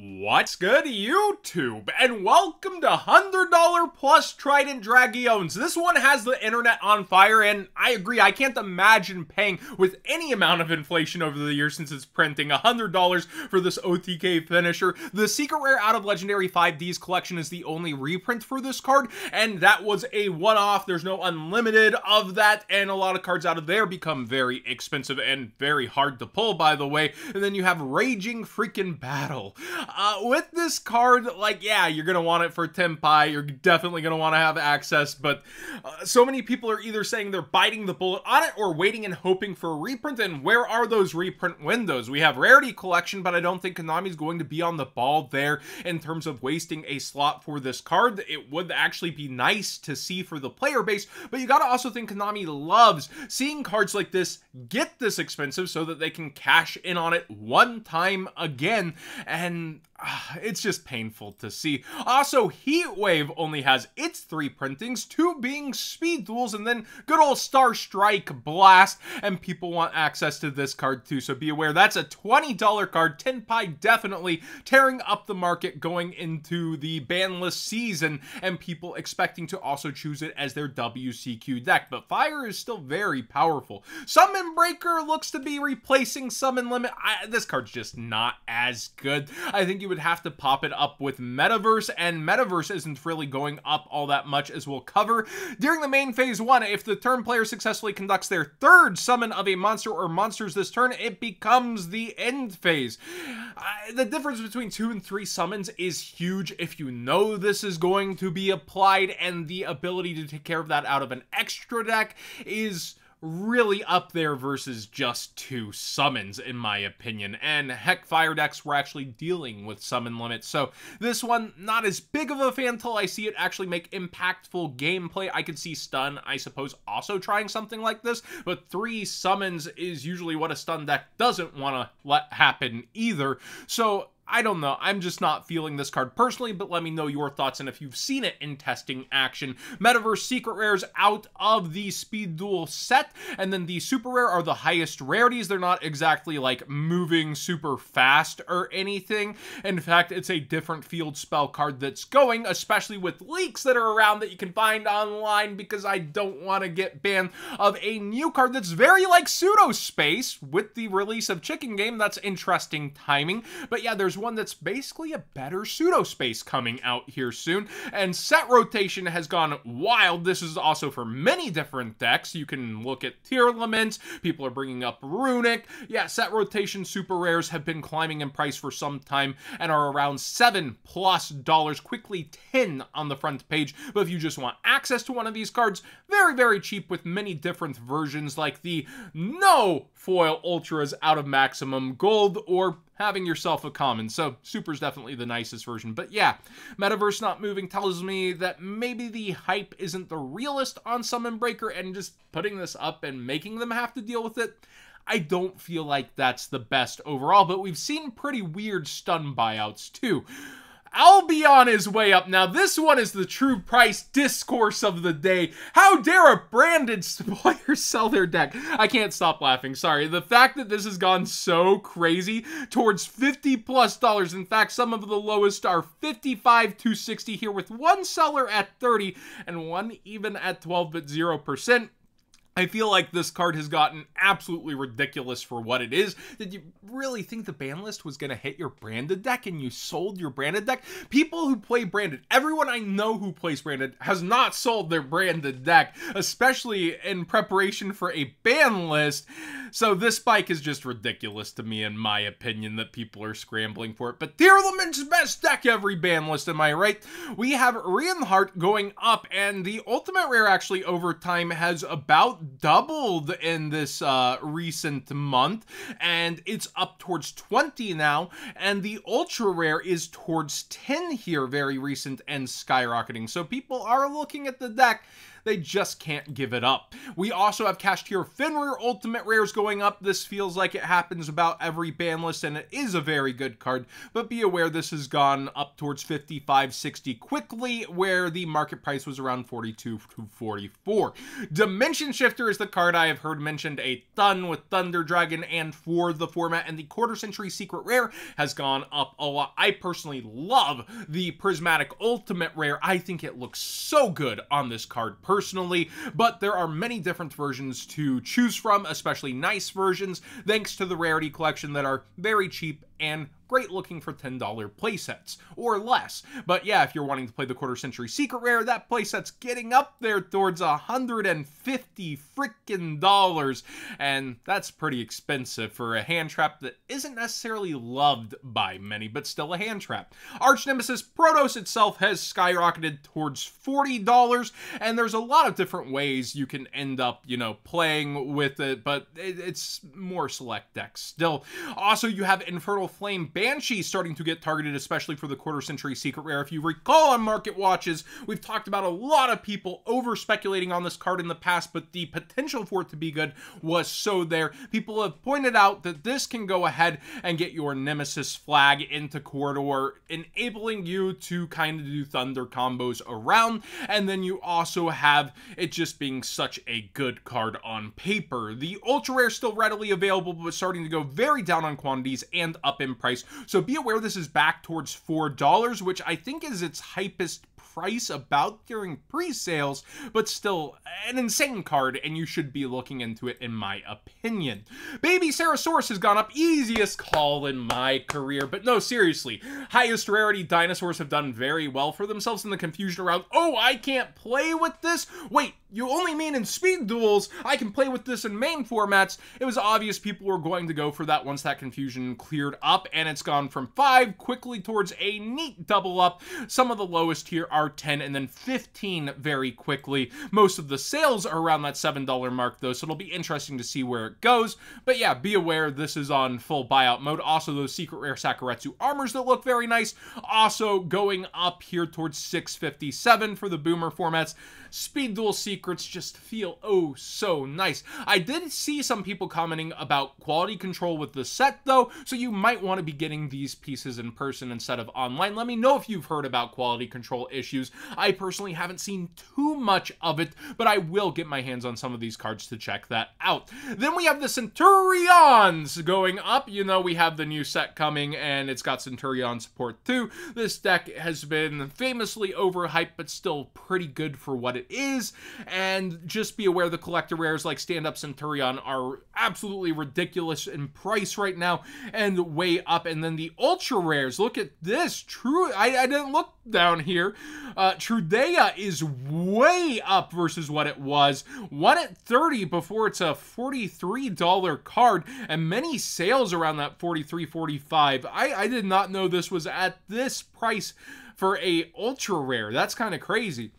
What's good, YouTube? And welcome to $100 plus Trident Dragions. This one has the internet on fire, and I agree, I can't imagine paying with any amount of inflation over the years since it's printing $100 for this OTK finisher. The Secret Rare out of Legendary 5Ds collection is the only reprint for this card, and that was a one-off. There's no unlimited of that, and a lot of cards out of there become very expensive and very hard to pull, by the way. And then you have Raging Freaking Battle. Uh, with this card, like, yeah, you're going to want it for Tenpai. You're definitely going to want to have access, but uh, so many people are either saying they're biting the bullet on it or waiting and hoping for a reprint, and where are those reprint windows? We have Rarity Collection, but I don't think Konami's going to be on the ball there in terms of wasting a slot for this card. It would actually be nice to see for the player base, but you got to also think Konami loves seeing cards like this get this expensive so that they can cash in on it one time again, and it's just painful to see. Also, Heatwave only has its three printings, two being speed duels, and then good old Star Strike Blast, and people want access to this card too, so be aware. That's a $20 card. Tenpai definitely tearing up the market going into the banless season, and people expecting to also choose it as their WCQ deck, but Fire is still very powerful. Summon Breaker looks to be replacing Summon Limit. I, this card's just not as good. Think you would have to pop it up with Metaverse, and Metaverse isn't really going up all that much, as we'll cover. During the main phase one, if the turn player successfully conducts their third summon of a monster or monsters this turn, it becomes the end phase. The difference between two and three summons is huge if you know this is going to be applied, and the ability to take care of that out of an extra deck is really up there versus just two summons, in my opinion. And heck, fire decks were actually dealing with summon limits. So this one, not as big of a fan till I see it actually make impactful gameplay. I could see Stun, I suppose, also trying something like this, but three summons is usually what a Stun deck doesn't want to let happen either. So I don't know. I'm just not feeling this card personally, but let me know your thoughts and if you've seen it in testing action. Metaverse Secret Rares out of the Speed Duel set, and then the Super Rare are the highest rarities. They're not exactly like moving super fast or anything. In fact, it's a different field spell card that's going, especially with leaks that are around that you can find online because I don't want to get banned of a new card that's very like Pseudo Space with the release of Chicken Game. That's interesting timing. But yeah, there's one that's basically a better pseudo space coming out here soon. And set rotation has gone wild. This is also for many different decks. You can look at Tearlament. People are bringing up Runick. Yeah, set rotation super rares have been climbing in price for some time and are around seven plus dollars, quickly 10 on the front page. But if you just want access to one of these cards, very, very cheap with many different versions like the no foil ultras out of maximum gold or having yourself a common. So Super's definitely the nicest version. But yeah, Metaverse not moving tells me that maybe the hype isn't the realest on Summon Breaker and just putting this up and making them have to deal with it. I don't feel like that's the best overall, but we've seen pretty weird stun buyouts too. Albion is way up. Now, this one is the true price discourse of the day. How dare a branded player sell their deck? I can't stop laughing. Sorry. The fact that this has gone so crazy towards 50 plus dollars. In fact, some of the lowest are 55 to 60 here with one seller at 30 and one even at 12 but 0%. I feel like this card has gotten absolutely ridiculous for what it is. Did you really think the ban list was going to hit your branded deck and you sold your branded deck? People who play branded, everyone I know who plays branded has not sold their branded deck, especially in preparation for a ban list. So this spike is just ridiculous to me, in my opinion, that people are scrambling for it. But Tearlament's best deck every ban list, am I right? We have Reinoheart going up, and the Ultimate Rare actually over time has about doubled in this uh, recent month, and it's up towards 20 now, and the ultra rare is towards 10 here, very recent and skyrocketing. So people are looking at the deck they just can't give it up. We also have Kashtira Fenrir Ultimate Rares going up. This feels like it happens about every ban list, and it is a very good card, but be aware this has gone up towards 55, 60 quickly, where the market price was around 42 to 44. Dimension Shifter is the card I have heard mentioned a ton with Thunder Dragon and for the format, and the Quarter Century Secret Rare has gone up a lot. I personally love the Prismatic Ultimate Rare. I think it looks so good on this card personally, but there are many different versions to choose from, especially nice versions, thanks to the Rarity Collection that are very cheap and great looking for $10 playsets or less. But yeah, if you're wanting to play the quarter century secret rare, that playset's getting up there towards 150 freaking dollars. And that's pretty expensive for a hand trap that isn't necessarily loved by many, but still a hand trap. Arch Nemesis Protos itself has skyrocketed towards $40, and there's a lot of different ways you can end up, you know, playing with it, but it's more select decks still. Also, you have Infernal Flame Banshee starting to get targeted, especially for the quarter century secret rare. If you recall on Market Watches, we've talked about a lot of people over speculating on this card in the past, but the potential for it to be good was so there. People have pointed out that this can go ahead and get your Nemesis flag into corridor, enabling you to kind of do thunder combos around, and then you also have it just being such a good card on paper. The ultra rare still readily available, but starting to go very down on quantities and up in price. So be aware this is back towards $4, which I think is its hypest price about during pre-sales, but still an insane card, and you should be looking into it in my opinion. Babycerasaurus has gone up, easiest call in my career, but no, seriously, highest rarity dinosaurs have done very well for themselves in the confusion around, oh, I can't play with this? Wait, you only mean in speed duels, I can play with this in main formats. It was obvious people were going to go for that once that confusion cleared up, and it's gone from 5 quickly towards a neat double up. Some of the lowest here are 10 and then 15 very quickly. Most of the sales are around that $7 mark though, so it'll be interesting to see where it goes. But yeah, be aware this is on full buyout mode. Also, those secret rare Sakuretsu armors that look very nice. Also going up here towards 657 for the boomer formats. Speed Duel secrets just feel oh so nice. I did see some people commenting about quality control with the set though, so you might want to be getting these pieces in person instead of online. Let me know if you've heard about quality control issues. I personally haven't seen too much of it, but I will get my hands on some of these cards to check that out. Then we have the Centurions going up. You know, we have the new set coming and it's got Centurion support too. This deck has been famously overhyped, but still pretty good for what it is. And just be aware the collector rares like Stand Up Centurion are absolutely ridiculous in price right now and way up. And then the ultra rares, look at this. True, I, I didn't look down here. Uh, Trudea is way up versus what it was. One at 30 before it's a $43 card, and many sales around that 43 45 I, I did not know this was at this price for a ultra rare. That's kind of crazy.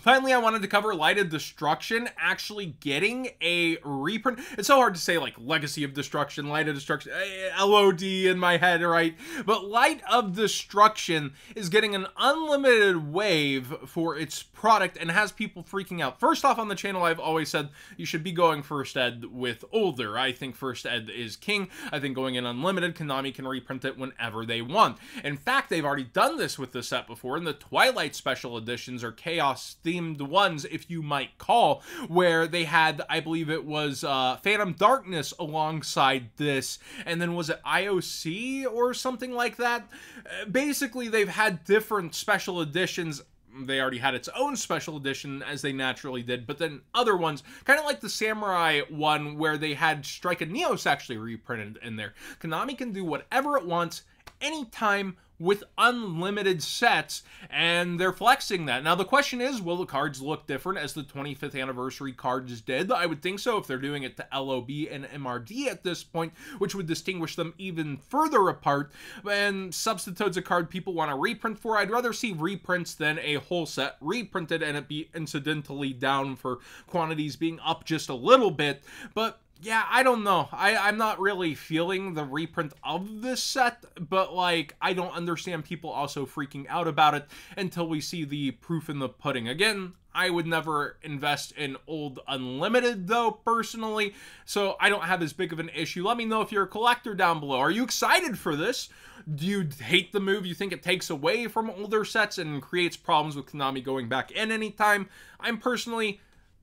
Finally, I wanted to cover Light of Destruction actually getting a reprint. It's so hard to say, like, Legacy of Destruction, Light of Destruction, eh, LOD in my head, right? But Light of Destruction is getting an unlimited wave for its product and has people freaking out. First off, on the channel, I've always said you should be going First Ed with older. I think First Ed is king. I think going in unlimited, Konami can reprint it whenever they want. In fact, they've already done this with the set before in the Twilight Special Editions or Chaos themed ones, if you might call, where they had, I believe it was uh, Phantom Darkness alongside this, and then was it IOC or something like that? Uh, basically, they've had different special editions they already had its own special edition as they naturally did, but then other ones, kind of like the Samurai one where they had Strike of Neos actually reprinted in there. Konami can do whatever it wants anytime with unlimited sets, and they're flexing that. Now, the question is, will the cards look different as the 25th anniversary cards did? I would think so if they're doing it to LOB and MRD at this point, which would distinguish them even further apart. And Substitute's a card people want to reprint for. I'd rather see reprints than a whole set reprinted and it be incidentally down for quantities being up just a little bit. But yeah, I don't know. I, I'm not really feeling the reprint of this set, but like, I don't understand people also freaking out about it until we see the proof in the pudding. Again, I would never invest in old Unlimited, though, personally, so I don't have as big of an issue. Let me know if you're a collector down below. Are you excited for this? Do you hate the move? You think it takes away from older sets and creates problems with Konami going back in anytime? I'm personally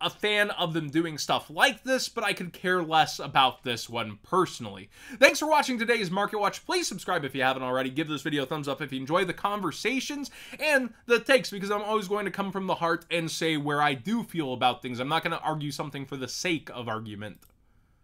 a fan of them doing stuff like this, but I could care less about this one personally. Thanks for watching today's Market Watch. Please subscribe if you haven't already. Give this video a thumbs up if you enjoy the conversations and the takes, because I'm always going to come from the heart and say where I do feel about things. I'm not going to argue something for the sake of argument.